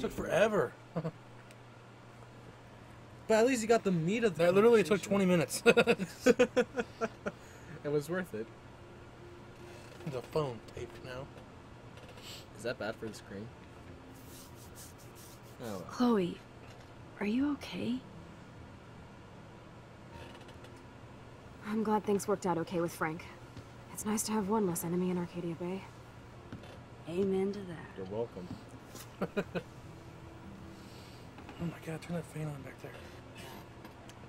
took forever. But at least you got the meat of the That literally took 20 minutes. It was worth it. the phone taped now. Is that bad for the screen? Oh. Chloe, are you okay? I'm glad things worked out okay with Frank. It's nice to have one less enemy in Arcadia Bay. Amen to that. You're welcome. Oh my god, turn that fan on back there.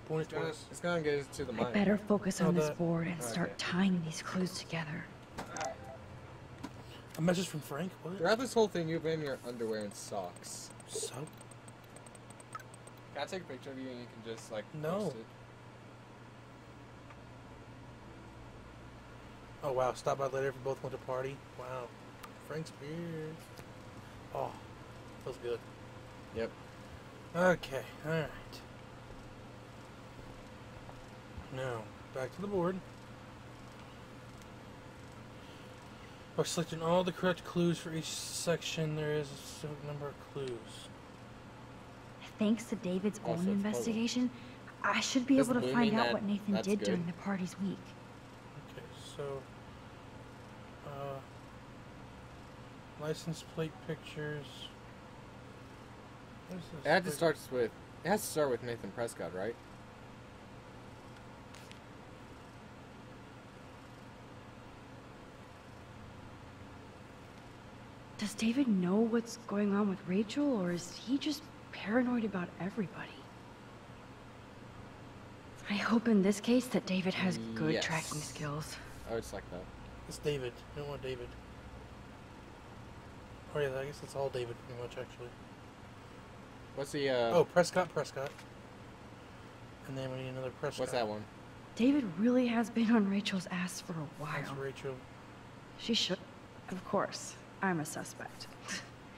Point it gonna, towards. it's gonna get us to the I better focus Oh, on this that- board and start okay. tying these clues together. A message from Frank? What? Throughout this whole thing, you've been in your underwear and socks. So? Can I take a picture of you and you can just like No. post it? Oh wow, stop by later if we both went to party. Wow. Frank's beard. Oh, feels good. Yep. Okay, alright. Now, back to the board. By selecting all the correct clues for each section, there is a certain number of clues. Thanks to David's Oh, own so puzzle. investigation, I should be Does able to find out what Nathan did good? during the party's week. Okay, so uh, license plate pictures. What is this? It had to start with. It has to start with Nathan Prescott, right? Does David know what's going on with Rachel, or is he just paranoid about everybody? I hope in this case that David has good tracking skills. Oh, it's like that. It's David. I don't want David. Oh yeah, I guess it's all David pretty much actually. What's the? Uh, oh, Prescott, Prescott. And then we need another Prescott. what's that one? David really has been on Rachel's ass for a That's while. Rachel. She should. Of course, I'm a suspect.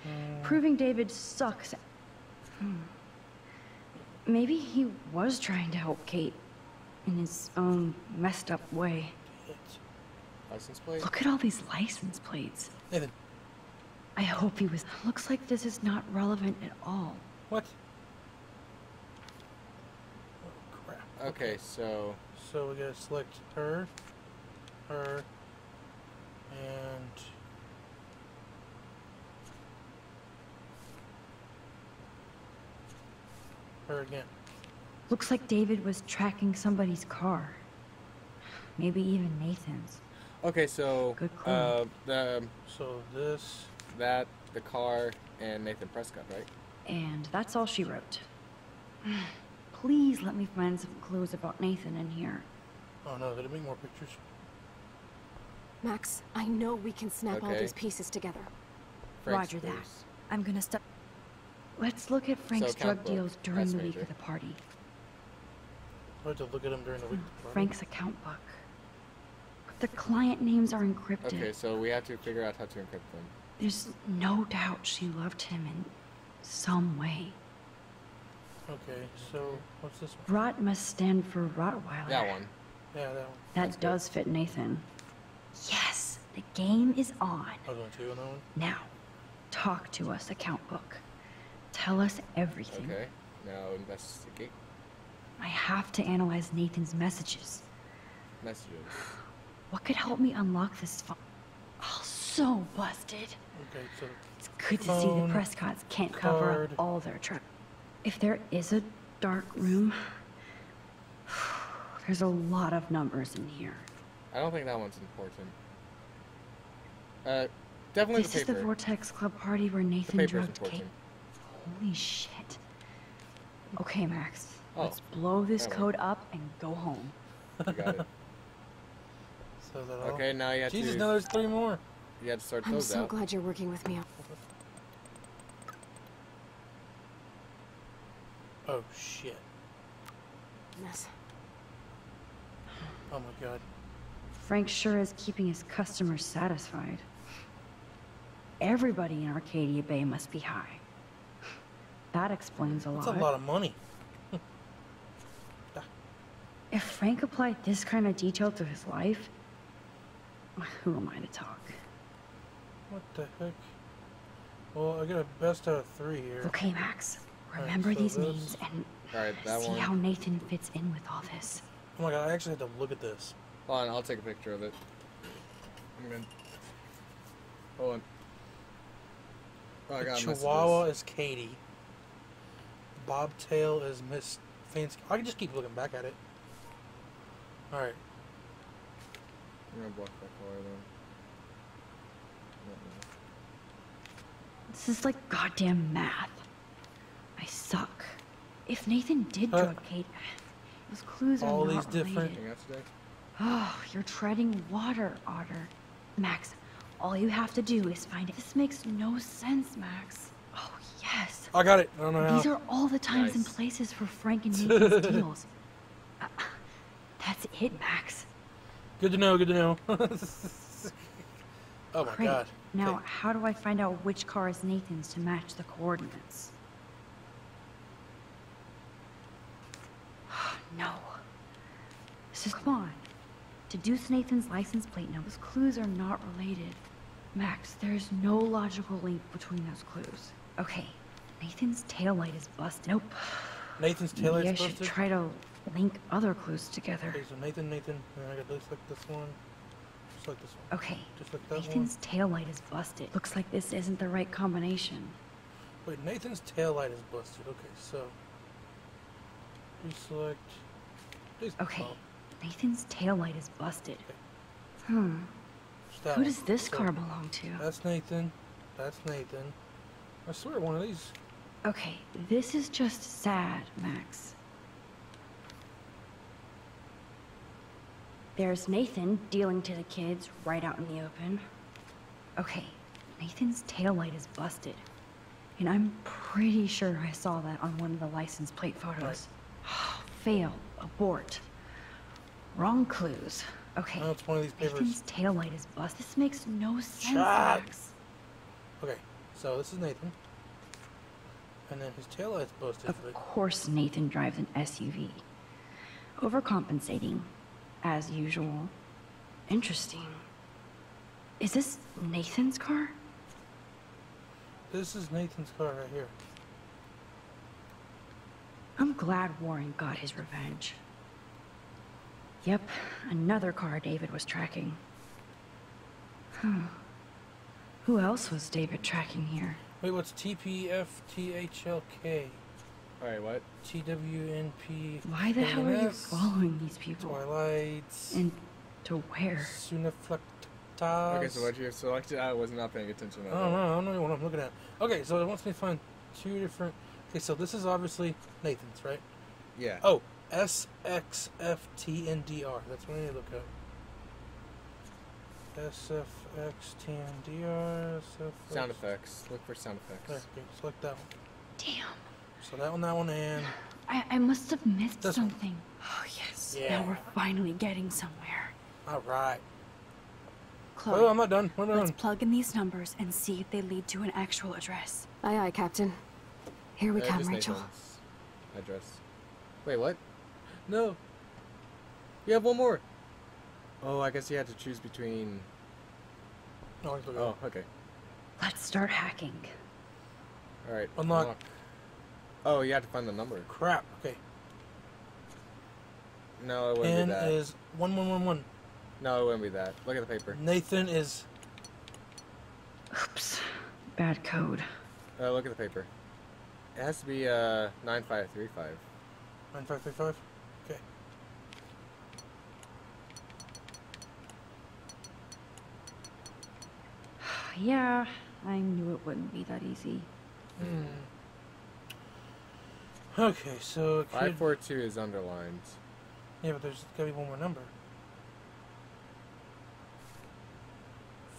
Mm, Proving David sucks. Hmm. Maybe he was trying to help Kate in his own messed up way. License plate. Look at all these license plates. Nathan, I hope he was. Looks like this is not relevant at all. What? Oh crap. Okay, so So we gotta select her, her, and her again. Looks like David was tracking somebody's car. Maybe even Nathan's. okay, so Good clue. uh, the So this, that the car and Nathan Prescott, right? And that's all she wrote. Please let me find some clues about Nathan in here. oh no, did it make more pictures? Max, I know we can snap all these pieces together. Frank's Roger that. clues. I'm gonna stop. Let's look at Frank's account drug book. deals during That's the week major. of the party. I had to look at them during the week. Frank's account book. The client names are encrypted. Okay, so we have to figure out how to encrypt them. There's no doubt she loved him in some way. Okay, so what's this one? Rot must stand for Rottweiler. That one. Yeah, that one. That That's good. does fit Nathan. Yes, the game is on. Oh, I was going two on that one. Now, talk to us, account book. Tell us everything. Okay. Now investigate I have to analyze Nathan's messages. messages. What could help me unlock this phone? Oh, so busted. Okay, so It's good to see Phone, the Prescotts can't cover up all their trouble. If there is a dark room, there's a lot of numbers in here. I don't think that one's important. Uh, definitely This the is the. Vortex Club party where Nathan paper's drugged Kate. Holy shit. Okay, Max. Oh, Let's blow this that one. code up and go home. You got it. so that? Okay, now you have Jesus, to now there's three more. you have to start I'm those so out. glad you're working with me. Oh shit. Goodness. Oh my god. Frank sure is keeping his customers satisfied. Everybody in Arcadia Bay must be high. That explains a That's lot. a lot of money. If Frank applied this kind of detail to his life, who am I to talk? What the heck? Well, I got a best out of three here. Okay, Max. Alright, Remember so these this- names and Alright, that see one. how Nathan fits in with all this. Oh my god, I actually had to look at this. Hold on, I'll take a picture of it. I'm good. Hold on. Oh, I The got Chihuahua is Katie. Bobtail is Miss Fancy. I can just keep looking back at it. Alright. I'm gonna block that color then. This is like goddamn math. I suck. If Nathan did Uh, drug Kate, those clues are all not these different- related. Today? Oh, you're treading water, Otter. Max, all you have to do is find it. This makes no sense, Max. Oh, yes. I got it. I don't know how. These are all the times and places for Frank and Nathan's deals. Uh, that's it, Max. Good to know, good to know. oh my Great. god. Now, Okay. how do I find out which car is Nathan's to match the coordinates? No. This is come on. Deduce Nathan's license plate number. Those clues are not related. Max, there's no logical link between those clues. Okay, Nathan's taillight is busted. Nope. Nathan's Maybe I should try to link other clues together. Okay, so Nathan, Nathan, I got this like this one. Just like this one. Okay, Just like that Nathan's taillight is busted. Looks like this isn't the right combination. Wait, Nathan's taillight is busted. Okay, so. Deselect. Des- Okay, oh, Nathan's taillight is busted. Hmm, who one. does this car belong to? That's Nathan. That's Nathan. I swear one of these. Okay, this is just sad, Max. There's Nathan dealing to the kids right out in the open. Okay, Nathan's taillight is busted. And I'm pretty sure I saw that on one of the license plate photos. Fail, abort. Wrong clues. Okay, Oh, it's one of these papers. Nathan's taillight is busted. This makes no sense. Max. Okay, so this is Nathan. And then his taillight's busted. Of but course, Nathan drives an SUV. Overcompensating, as usual. Interesting. Is this Nathan's car? this is Nathan's car right here. I'm glad Warren got his revenge. Yep, another car David was tracking. Huh. Who else was David tracking here? Wait, what's TPFTHLK? Alright, what? TWNP. Why the hell are you following these people? Twilights. And to where? Sunaflectas. Okay, so what you selected, I was not paying attention I don't know. I don't know what I'm looking at. Okay, so it wants me to find two different. Okay, so this is obviously Nathan's, right? Yeah. Oh, SXFTNDR. That's what I need to look up. SFXTNDR. Sound effects. Look for sound effects. There, okay, select that one. Damn. So that one, that one, and I, I must have missed This one. something. Oh, yes. Yeah. Now we're finally getting somewhere. all right. Chloe, Oh, I'm not done. We're not let's done. plug in these numbers and see if they lead to an actual address. Aye, aye, Captain. Here we Uh, come, Rachel. Nathan's Address. Wait, what? No. You have one more. Oh, I guess you had to choose between. No, Oh, okay. Let's start hacking. All right. Unlock. Oh, you have to find the number. Crap. Okay. No, it wouldn't be that. N be that. is one one one one. No, it wouldn't be that. Look at the paper. Nathan is Oops. Bad code. Uh, look at the paper. It has to be uh, 9535. 9535? Okay. yeah, I knew it wouldn't be that easy. Hmm. Okay, so. 542 is underlined. Yeah, but there's gotta be one more number.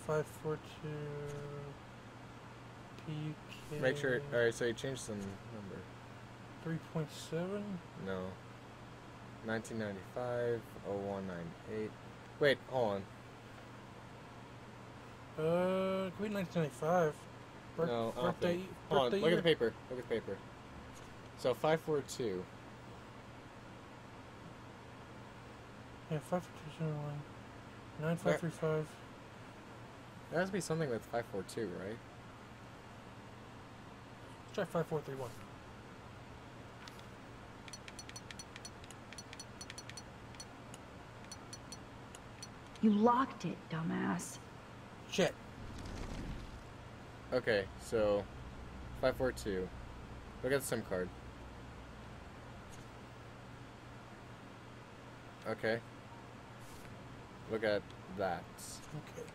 542. PK. Make sure. All right, so you changed some number. Three point seven. No. 1995, 0198. Wait, hold on. Uh, could be 1995. No, birthday, Hold on, look at the paper. Look at the paper. So 542. Yeah, 54201. 9535. There has to be something with 542, right? Try 5431. You locked it, dumbass. Shit. Okay, so 542. Look at the SIM card. Okay. Look at that. Okay.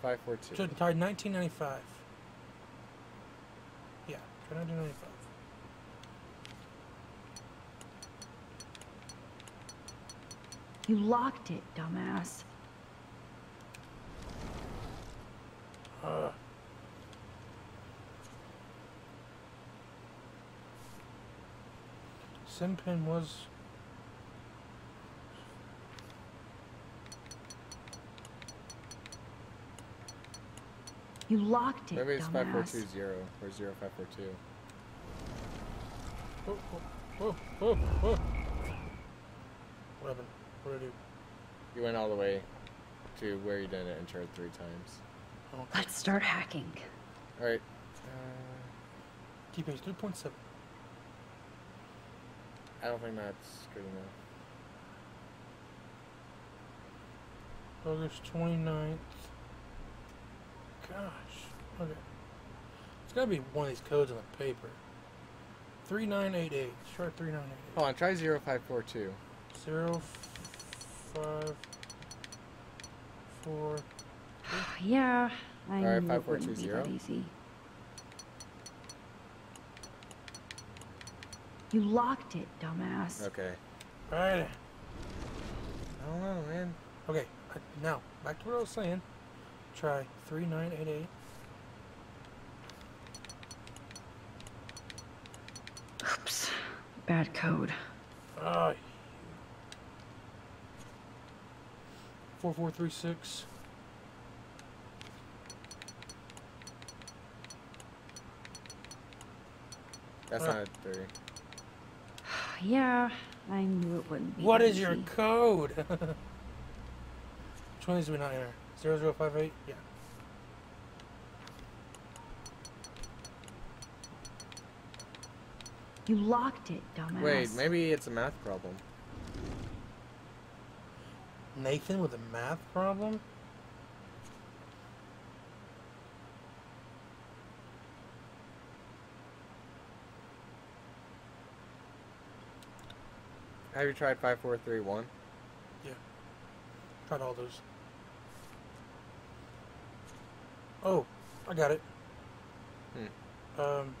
542. Tied 1995. Can I do anything? You locked it, dumbass. Uh. Simpin was You locked it, Maybe it's five four dumbass. two zero or zero five four two. Whoa, whoa, whoa, whoa, whoa. What happened? What did I do? You went all the way to where you didn't enter it three times. Oh, Let's start hacking. All right. T-Pace uh, 3.7. I don't think that's good enough. August 29th. Gosh. Okay. It's gotta be one of these codes on the paper. 3988. Sure, 3988. Hold on. Try zero five four two. Zero, five, four. Yeah, I Alright, knew five, it four, wouldn't two, be zero. easy. You locked it, dumbass. Okay. Alright. I don't know, man. Okay, uh, now, back to what I was saying. Try 3988. Oops. Bad code. Ah. 4436. That's Uh. not a three. Yeah, I knew it wouldn't be What that is your code? Which one is we not enter? 0058? Yeah. You locked it, dumbass. Wait, maybe it's a math problem. Nathan with a math problem? Have you tried five four three one? Yeah. Tried all those. Oh, I got it. Hmm. Um,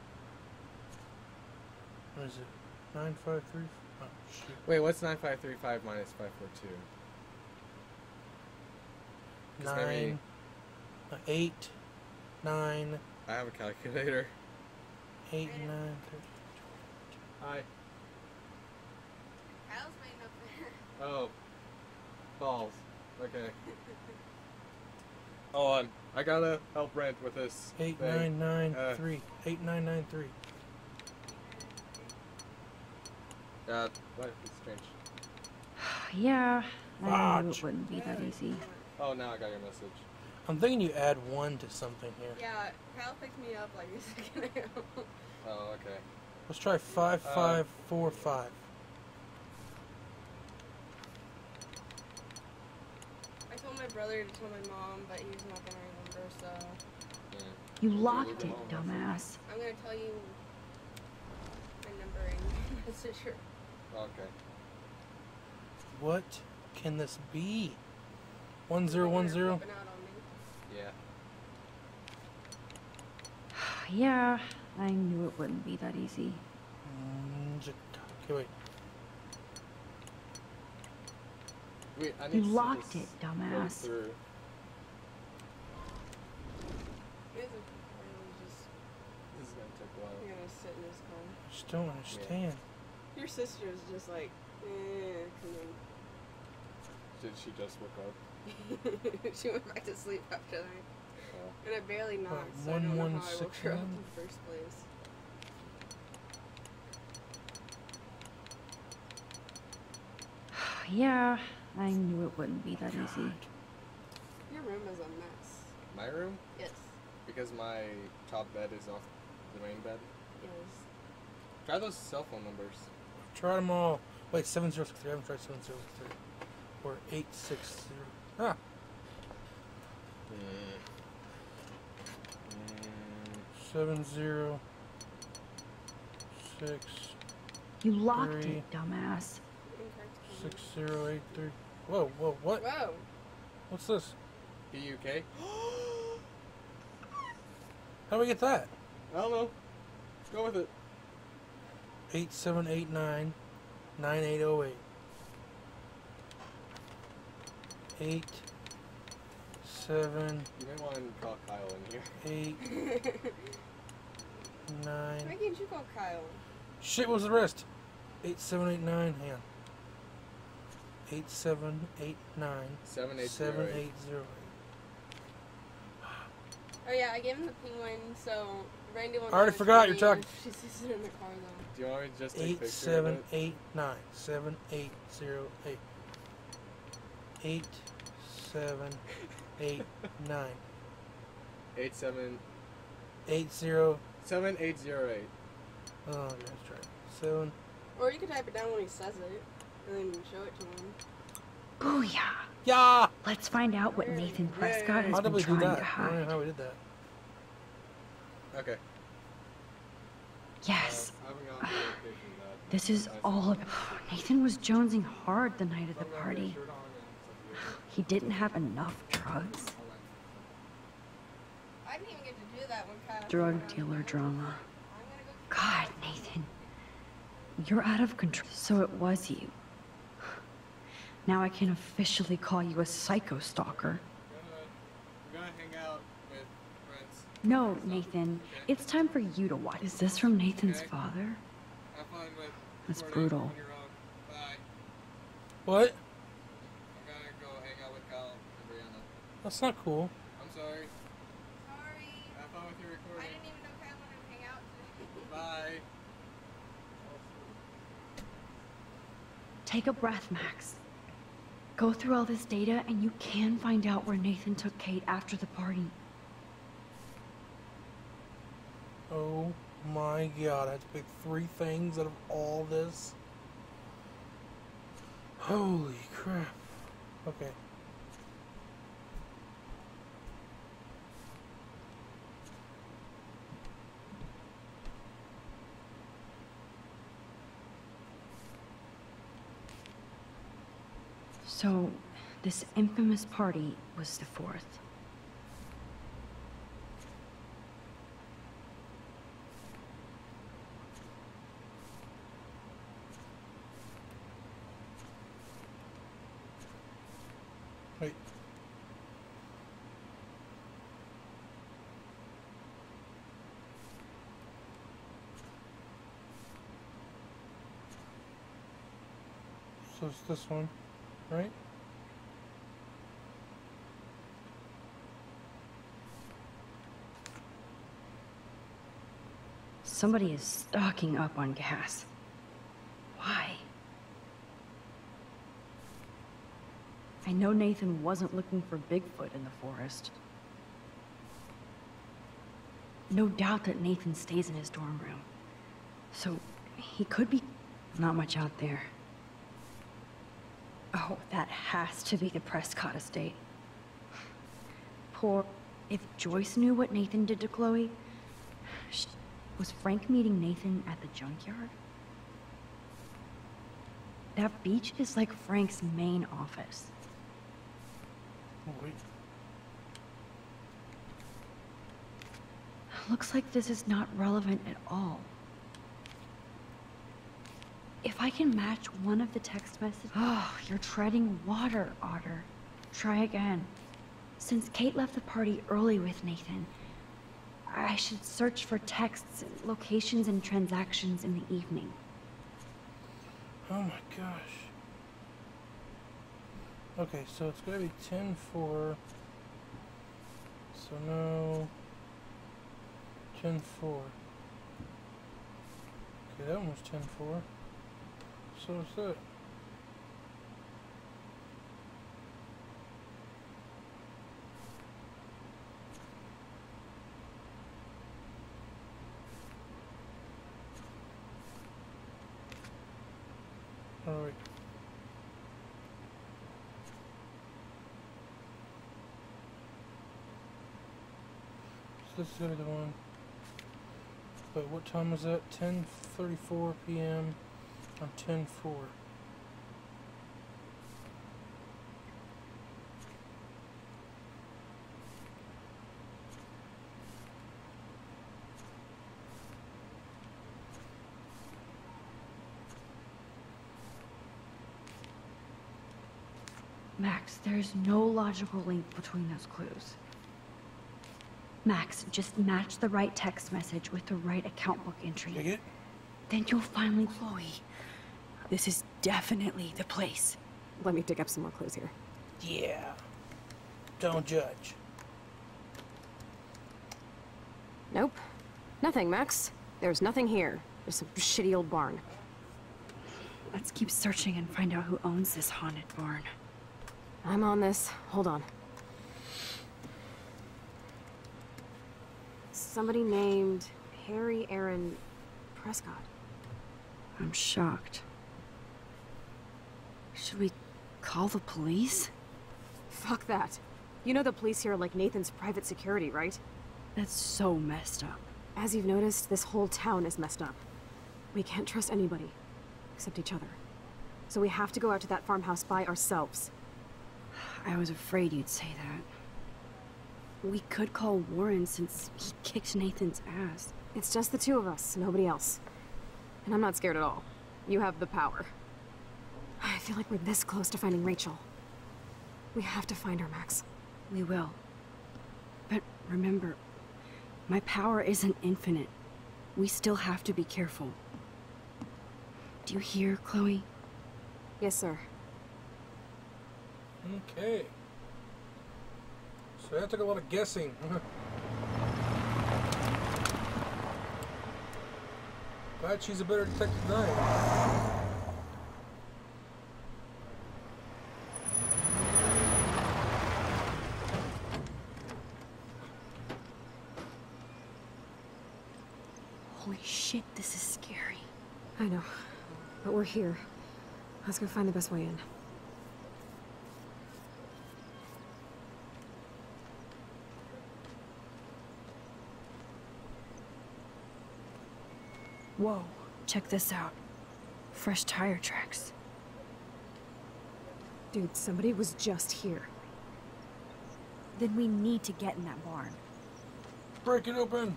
what is it? Nine five three. Oh shoot. Wait, what's nine five three five minus five four Nine. maybe- uh, eight. Nine. I have a calculator. Eight. Nine. Three. Hi. Kyle's waiting up there. Oh. Balls. Okay. Hold on. I gotta help Brent with this. Eight thing. nine nine Uh. three. Eight nine nine three. Uh, what? It's strange. Yeah, I knew it wouldn't be that easy. Oh, now I got your message. I'm thinking you add one to something here. Yeah, Kyle picked me up like a second ago. Oh, okay. Let's try five Uh, five four five. I told my brother to tell my mom, but he's not gonna remember, so Yeah. You locked it, dumbass. I'm gonna tell you my numbering message. or- Okay. What can this be? One zero one They're zero. flipping out on me. Yeah. Yeah, I knew it wouldn't be that easy. Mm, Okay, wait. Wait, I need You to locked it, dumbass. through. It's really just This is gonna take a while. you're gonna sit in this car. Just don't understand. Your sister is just like, eh, Did she just wake up? she went back to sleep after that. Oh. And I barely knocked, What, so I don't know how I woke her up in the first place. Yeah, I knew it wouldn't be that easy. Your room is a mess. My room? Yes. Because my top bed is off the main bed. is. Try those cell phone numbers. Try them all. Wait, 7063. I haven't tried 7063. Or 860. Ah, Mm. 706. You locked Three. it, dumbass. Incorrect. 6083. Whoa, whoa, what? Whoa. What's this? PUK? How do we get that? I don't know. Let's go with it. 8789 9808. 8 7 You may want to call Kyle in here. 8 nine. Why 9 can't you call Kyle? Shit, what was the rest? 8789 hang on. 8789 7808. 7808. Oh yeah, I gave him the penguin, so Randy will. I already forgot you're me if She sees it in the car though. Do you want me to just take a Eight picture seven of it? eight nine seven eight zero eight. Eight seven eight nine 87 eight zero. 7808. Oh, okay, let's try it. Seven. Or you could type it down when he says it, and then show it to him. Booyah! Yeah. Let's find out what Nathan Prescott Yay. How has been do trying that? to I don't know hide. how we did that. Okay. Yes, Uh, I haven't gotten the location of that. this is all about. Nathan was jonesing hard the night of the party. He didn't have enough drugs. I didn't even get to do that when Drug dealer drama. I'm gonna go. God, Nathan. You're out of control. So it was you. Now I can officially call you a psycho stalker. We're gonna hang out with friends. No, Nathan. It's time for you to watch. Is this from Nathan's Okay. father? Have fun with That's brutal. on your own. Bye. What? I'm gonna go hang out with Kyle and Brianna. That's not cool. I'm sorry. Sorry. Have fun with your I didn't even know Kyle wanted to hang out today. Bye. Take a breath, Max. Go through all this data and you can find out where Nathan took Kate after the party. Oh my god, I have to pick three things out of all this. Holy crap. Okay. So, this infamous party was the fourth. Wait. So it's this one, right? Somebody is stocking up on gas. Why? I know Nathan wasn't looking for Bigfoot in the forest. No doubt that Nathan stays in his dorm room. So he could be not much out there. Oh, that has to be the Prescott estate. Poor. If Joyce knew what Nathan did to Chloe, sh- was Frank meeting Nathan at the junkyard? That beach is like Frank's main office. Wait. Looks like this is not relevant at all. If I can match one of the text messages. Oh, you're treading water, Otter. Try again. Since Kate left the party early with Nathan, I should search for texts, locations, and transactions in the evening. Oh my gosh. Okay, so it's gonna be 10 4. So no. 10 4. Okay, that one was 10 4. So that's it. Alright. So this is gonna be the one. But what time was that? 10.34 p.m on 10:4. Max, there's no logical link between those clues. Max, just match the right text message with the right account book Dig entry. it? Then you'll finally. Chloe, this is definitely the place. Let me dig up some more clues here. Yeah. Don't judge. Nope. Nothing, Max. There's nothing here. There's some shitty old barn. Let's keep searching and find out who owns this haunted barn. I'm on this. Hold on. Somebody named Harry Aaron Prescott. I'm shocked. Should we call the police? Fuck that. You know the police here are like Nathan's private security, right? That's so messed up. As you've noticed, this whole town is messed up. We can't trust anybody, except each other. So we have to go out to that farmhouse by ourselves. I was afraid you'd say that. We could call Warren since he kicked Nathan's ass. It's just the two of us, nobody else. And I'm not scared at all. You have the power. I feel like we're this close to finding Rachel. We have to find her, Max. We will. But remember, my power isn't infinite. We still have to be careful. Do you hear, Chloe? Yes, sir. Okay. So that took a lot of guessing. Glad she's a better detective than I am. Holy shit, this is scary. I know. But we're here. Let's go find the best way in. Whoa, check this out. Fresh tire tracks. Dude, somebody was just here. Then we need to get in that barn. Break it open.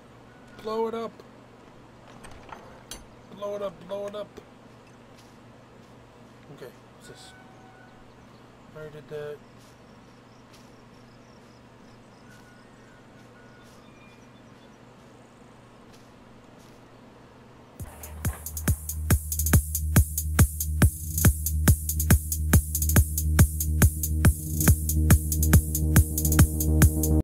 Blow it up. Blow it up, blow it up. This? I did that.